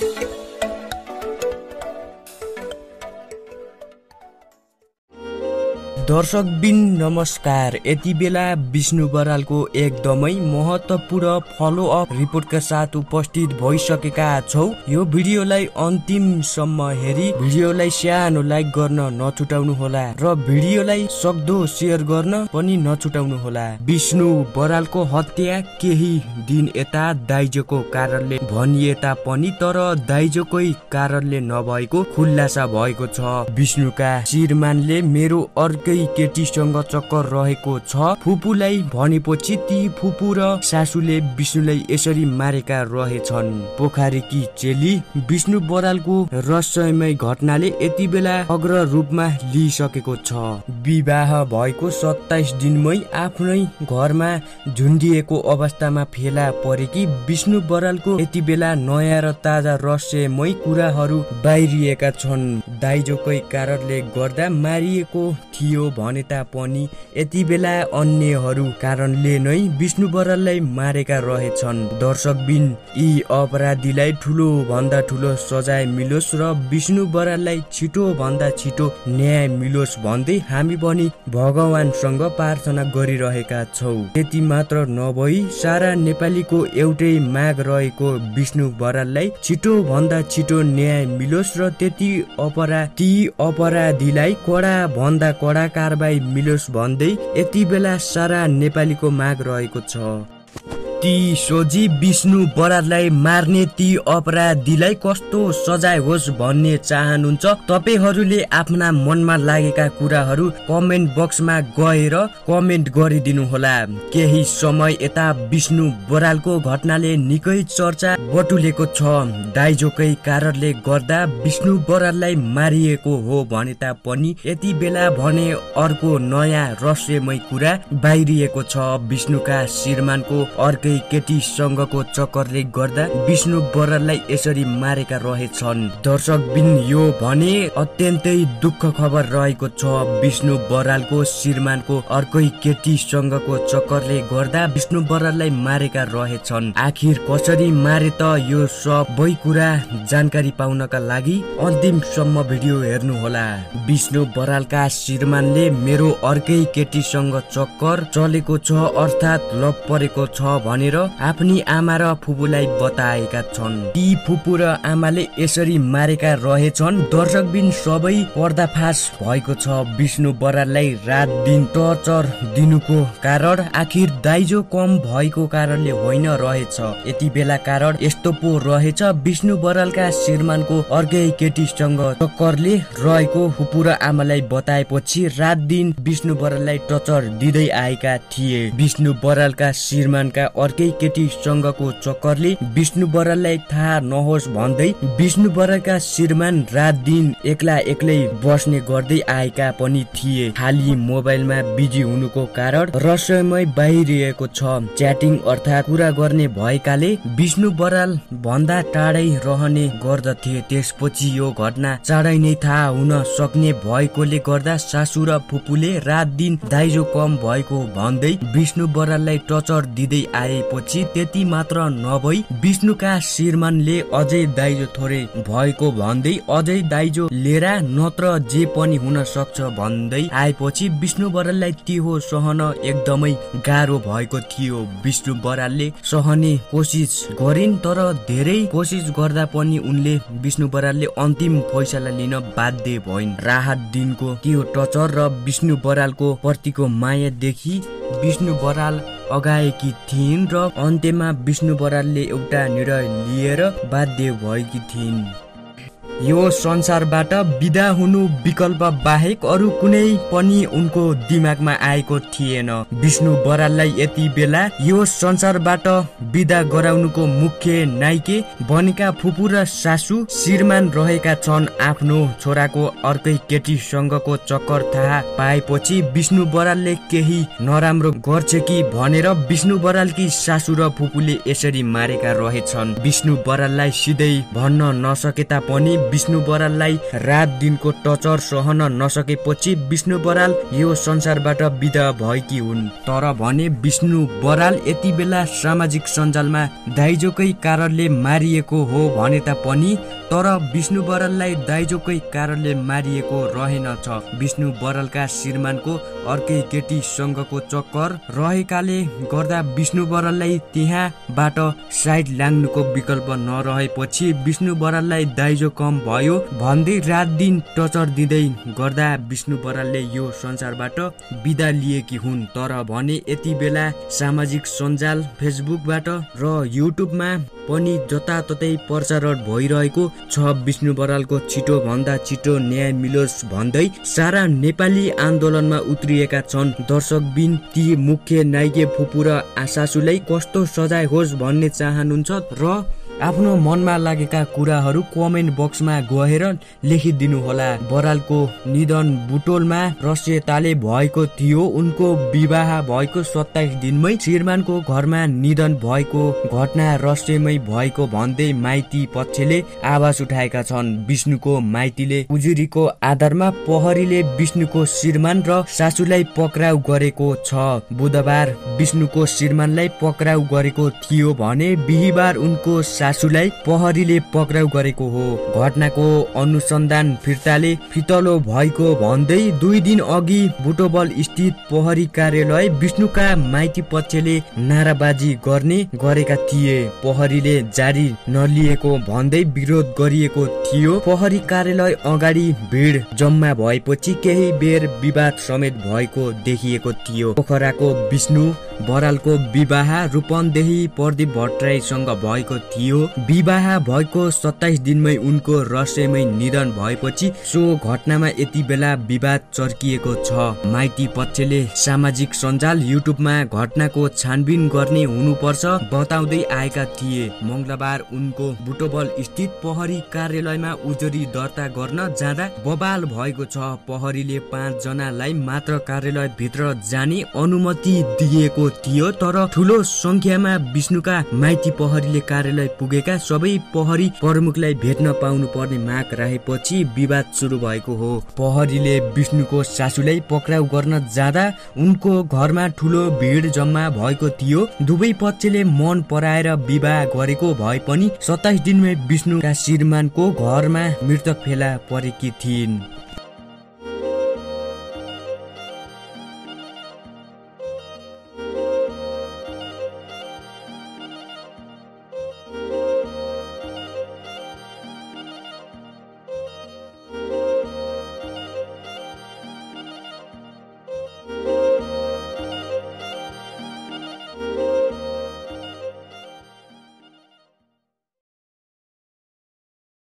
Thank you. दर्शकबिन नमस्कार। यति बेला विष्णु बरालको एकदमै महत्त्वपूर्ण फलोअप रिपोर्टका साथ उपस्थित भइसकेका छौ। यो भिडियोलाई अन्तिमसम्म हेरी भिडियोलाई सानो लाइक गर्न नछुटाउनु होला र भिडियोलाई सक्दो सेयर गर्न पनि नछुटाउनु होला विष्णु बरालको हत्या केही दिन यता दाइजोको कारणले भनिए तापनि तर दाइजोकै कारणले नभएको खुल्लासा भएको छ। विष्णुका श्रीमानले मेरो अर्कै केटीसँग चक्कर रहेको छ। फुपूलाई भनेपछि ती फुपू र सासूले विष्णुलाई यसरी मारेका रहेछन्। पोखरीकी चेली विष्णु बरालको रहस्यमय घटनाले यति बेला अग्र रूपमा लिइसकेको छ। विवाह भएको सत्ताइस दिनमै आफ्नै घरमा झुन्डिएको अवस्थामा फेला परेकी विष्णु बरालको यति बेला नयाँ र ताजा रहस्यमय कुराहरू बाहिरिएका छन्। दाइजोकै कारणले गर्दा मारिएको थियो भने तापनि यति बेला अन्यहरू कारणले नै विष्णु बराललाई मारेका रहेछन्। दर्शकबिन यी अपराधीलाई ठुलो भन्दा ठुलो सजाय मिलोस् र विष्णु बराललाई छिटो भन्दा छिटो न्याय मिलोस् भन्दै हामी पनि भगवानसँग प्रार्थना गरिरहेका छौ। त्यति मात्र नभई सारा नेपालीको एउटै माग रहेको विष्णु बराललाई छिटो भन्दा छिटो न्याय मिलोस् र त्यति अपराध ती अपराधीलाई कडा भन्दा कडा कारबाही मिलोस् भन्दै यति बेला सारा नेपालीको माग रहेको छ। ती सोझी विष्णु बराललाई मार्ने ती अपराधीलाई कस्तो सजाय होस् भन्ने चाहनुहुन्छ? तपाईँहरूले आफ्ना मनमा लागेका कुराहरू कमेन्ट बक्समा गएर कमेन्ट गरिदिनु होला केही समय यता विष्णु बरालको घटनाले निकै चर्चा बटुलेको छ। दाइजोकै कारणले गर्दा विष्णु बराललाई मारिएको हो भने तापनि यति बेला भने अर्को नयाँ रहस्यमय कुरा बाहिरिएको छ। विष्णुका श्रीमानको अर्कै एकै केटीसँगको चक्करले गर्दा विष्णु बराललाई यसरी मारेका रहेछन्। दर्शक बिन यो भने अत्यन्तै दुःख खबर रहेको छ विष्णु बरालको श्रीमानको अर्कै केटीसँगको चक्करले गर्दा विष्णु बराललाई मारेका रहेछन्। आखिर कसरी मारे त यो सबै कुरा जानकारी पाउनका लागि अन्तिमसम्म भिडियो हेर्नु होला विष्णु बरालका श्रीमानले मेरो अर्कै केटीसँग चक्कर चलेको छ अर्थात् लप परेको छ भने भनेर आफ्नी आमा र फुपूलाई बताएका छन्। ती फुपू र आमाले यसरी मारेका रहेछन्। दर्शकबिन सबै पर्दाफास भएको छ। विष्णु बराललाई रात दिन टर्चर दिनुको कारण आखिर दाइजो कम भएको कारणले होइन रहेछ। यति बेला कारण यस्तो पो रहेछ। विष्णु बरालका श्रीमानको अर्कै केटीसँग टक्करले रहेको फुपू र आमालाई बताएपछि रात दिन विष्णु बराललाई टर्चर दिँदै आएका थिए। विष्णु बरालका श्रीमानका अर्कै केटीसँगको चक्करले विष्णु बराललाई थाहा नहोस् भन्दै विष्णु बरालका श्रीमान रात दिन एक्ला एक्लै बस्ने गर्दै आएका पनि थिए। खाली मोबाइलमा बिजी हुनुको कारण रहस्यमय बाहिरिएको छ। च्याटिङ अर्थात् कुरा गर्ने भएकाले विष्णु बराल भन्दा टाढै रहने गर्दथे। त्यसपछि यो घटना चाँडै नै थाहा हुन सक्ने भएकोले गर्दा सासु र फुपूले रात दिन दाइजो कम भएको भन्दै विष्णु बराललाई टचर दिँदै आए। पछि त्यति मात्र नभई विष्णुका श्रीमानले अझै दाइजो थोरै भएको भन्दै अझै दाइजो लिएर नत्र जे पनि हुन सक्छ भन्दै आएपछि विष्णु बराललाई तिहो सहन एकदमै गाह्रो भएको थियो। विष्णु बरालले सहने कोसिस गरिन् तर धेरै कोसिस गर्दा पनि उनले विष्णु बरालले अन्तिम फैसला लिन बाध्य भइन्। राहत दिनको त्यो टचर र विष्णु बरालको प्रतिको मायादेखि विष्णु बराल अगाएकी थिइन् र अन्त्यमा विष्णु बरालले एउटा निर्णय लिएर बाध्य भएकी थिइन्। यो संसारबाट विदा हुनु विकल्प बाहेक अरू कुनै पनि उनको दिमागमा आएको थिएन। विष्णु बराललाई यति बेला यो संसारबाट विदा गराउनुको मुख्य नाइके बनेका फुपू र सासु श्रीमान रहेका छन् आफ्नो छोराको अर्कै केटीसँगको चक्कर थाहा पाएपछि विष्णु बरालले केही नराम्रो गर्छ कि भनेर विष्णु बरालकी सासु र फुपूले यसरी मारेका रहेछन्। विष्णु बराललाई सिधै भन्न नसके तापनि विष्णु बराललाई रात दिनको टचर सहन नसकेपछि विष्णु बराल यो संसारबाट विदा भएकी हुन्। तर भने विष्णु बराल यति बेला सामाजिक सञ्जालमा दाइजोकै कारणले मारिएको हो भने तापनि तर विष्णु बराललाई दाइजोकै कारणले मारिएको रहेनछ। विष्णु बरालका श्रीमानको अर्कै केटीसँगको चक्कर रहेकाले गर्दा विष्णु बराललाई त्यहाँबाट साइड लाग्नुको विकल्प नरहेपछि विष्णु बराललाई दाइजो कम भयो भन्दै रात दिन टचर दिँदै गर्दा विष्णु बरालले यो संसारबाट बिदा लिएकी हुन्। तर भने यति बेला सामाजिक सञ्जाल फेसबुकबाट र युट्युबमा पनि जताततै प्रचारण भइरहेको छ विष्णु बरालको छिटो भन्दा छिटो न्याय मिलोस् भन्दै सारा नेपाली आन्दोलनमा उत्रिएका छन्। दर्शकबिन ती मुख्य नाइके फुपू र सासुलाई कस्तो सजाय होस् भन्ने चाहनुहुन्छ र आफ्नो मनमा लागेका कुराहरू कमेन्ट बक्समा गएर लेखिदिनु होला बरालको निधन बुटोलमा रस्यताले भएको थियो। उनको विवाह भएको सत्ताइस दिनमै श्रीमानको घरमा निधन भएको घटना रहस्यमै भएको भन्दै माइती पक्षले आवाज उठाएका छन्। विष्णुको माइतीले उजुरीको आधारमा प्रहरीले विष्णुको श्रीमान र सासूलाई पक्राउ गरेको छ। बुधबार विष्णुको श्रीमानलाई पक्राउ गरेको थियो भने बिहिबार उनको सासूलाई प्रहरीले पक्राउ गरेको हो। घटनाको अनुसन्धान फिर्ताले फितलो भएको भन्दै दुई दिन अघि बुटोबल स्थित प्रहरी कार्यालय विष्णुका माइती पक्षले नाराबाजी गर्ने गरेका थिए। प्रहरीले जारी नलिएको भन्दै विरोध गरिएको थियो। प्रहरी कार्यालय अगाडि भिड जम्मा भएपछि केही बेर विवाद समेत भएको देखिएको थियो। पोखराको विष्णु बरालको विवाह रूपन्देही प्रदीप भट्टराईसँग भएको थियो। विवाह भएको सत्ताइस दिनमै उनको रहस्यमय निधन भएपछि सो घटनामा यति बेला विवाद चर्किएको छ। माइती पक्षले सामाजिक सञ्जाल युट्युबमा घटनाको छानबिन गर्ने हुनुपर्छ बताउँदै आएका थिए। मङ्गलबार उनको बुटोबल स्थित प्रहरी कार्यालयमा उजुरी दर्ता गर्न जाँदा बबाल भएको छ। प्रहरीले पाँच जनालाई मात्र कार्यालय भित्र जाने अनुमति दिएको थियो तर ठुलो संख्यामा विष्णुका माइती प्रहरीले कार्यालय पुगेका सबै प्रहरी प्रमुखलाई भेट्न पाउनु पर्ने माग राखेपछि विवाद सुरु भएको हो। प्रहरीले विष्णुको सासूलाई पक्राउ गर्न जाँदा उनको घरमा ठुलो भिड जम्मा भएको थियो। दुवै पक्षले मन पराएर विवाह गरेको भए पनि सत्ताइस दिनमै विष्णुका श्रीमानको घरमा मृतक फेला परेकी थिइन्।